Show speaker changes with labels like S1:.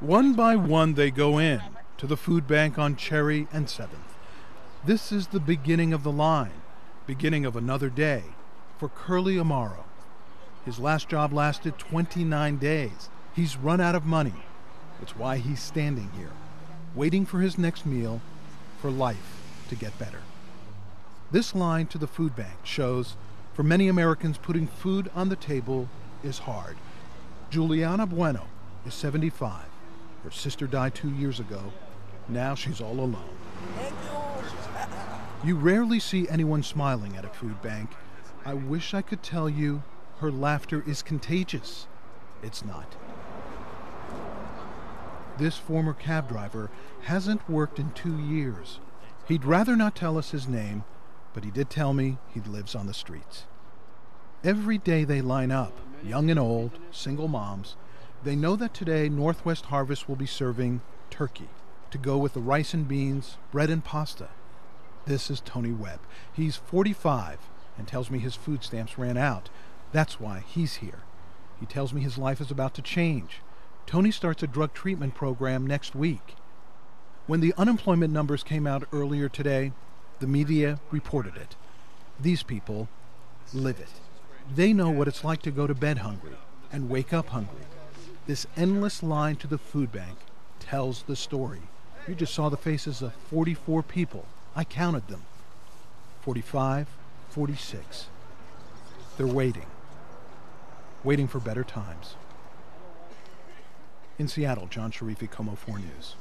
S1: One by one, they go in to the food bank on Cherry and 7th. This is the beginning of the line, beginning of another day for Curly Amaro. His last job lasted 29 days. He's run out of money. It's why he's standing here, waiting for his next meal, for life to get better. This line to the food bank shows for many Americans, putting food on the table is hard. Juliana Bueno is 75. Her sister died two years ago. Now she's all alone. You rarely see anyone smiling at a food bank. I wish I could tell you her laughter is contagious. It's not. This former cab driver hasn't worked in two years. He'd rather not tell us his name, but he did tell me he lives on the streets. Every day they line up, young and old, single moms. They know that today Northwest Harvest will be serving turkey to go with the rice and beans, bread and pasta. This is Tony Webb. He's 45 and tells me his food stamps ran out. That's why he's here. He tells me his life is about to change. Tony starts a drug treatment program next week. When the unemployment numbers came out earlier today, the media reported it. These people live it. They know what it's like to go to bed hungry and wake up hungry. This endless line to the food bank tells the story. You just saw the faces of 44 people. I counted them 45, 46. They're waiting, waiting for better times. In Seattle, John Sharify, KOMO 4 News.